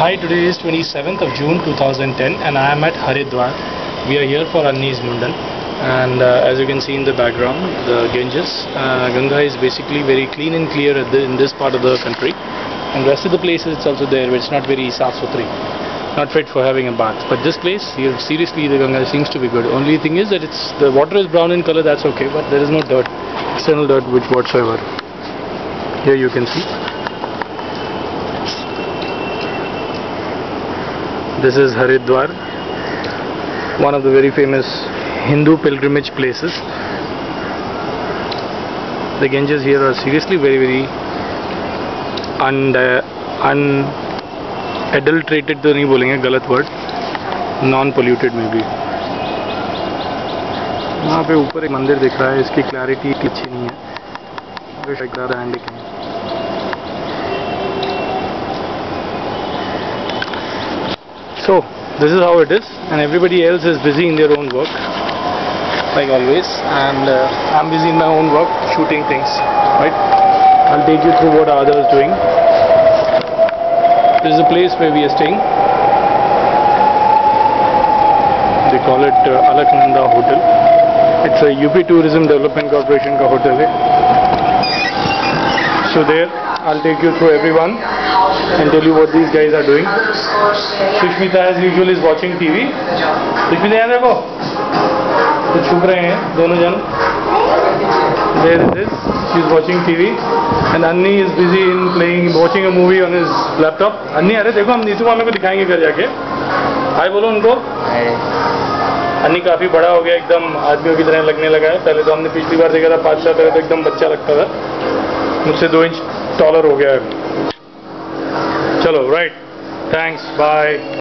Hi, today is 27th of June 2010 and I am at Haridwar. We are here for Anni's Mundan and uh, as you can see in the background, the Ganges. Uh, Ganga is basically very clean and clear the, in this part of the country and rest of the places it's also there but it's not very saaf suthri. Not fit for having a bath. But this place, here, seriously the Ganga seems to be good. Only thing is that it's the water is brown in color, that's okay, but there is no dirt, external dirt which whatsoever. Here you can see. This is Haridwar, one of the very famous Hindu pilgrimage places. The Ganges here are seriously very very un unadulterated तो नहीं बोलेंगे गलत word non polluted में भी वहाँ पे ऊपर एक मंदिर दिख रहा है इसकी क्लैरिटी अच्छी नहीं है Wish So, this is how it is and everybody else is busy in their own work. Like always and uh, I'm busy in my own work shooting things right? I'll take you through what are others doing. This is a place where we are staying. They call it uh, Alaknanda Hotel. It's a UP Tourism Development Corporation ka hotel hai. so there I'll take you through everyone and tell you what these guys are doing Sushmita as usual is watching TV Sushmita यहाँ देखो तो छुप रहे हैं दोनों जन there it is she is watching TV and Anni is busy in playing watching a movie on his laptop Anni अरे देखो हम नीतू मामे को दिखाएँगे घर जाके हाय बोलो उनको अन्नी काफ़ी बड़ा हो गया एकदम आदमियों की तरह लगने लगा है पहले तो हमने पिछली बार देखा था पाँच साल पहले तो एकदम बच्चा लगता था मुझसे दो इंच टॉलर हो गया है चलो राइट थैंक्स बाय